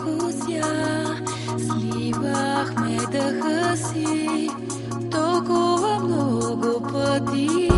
изкуся, сливахме дъха си толкова много пъти.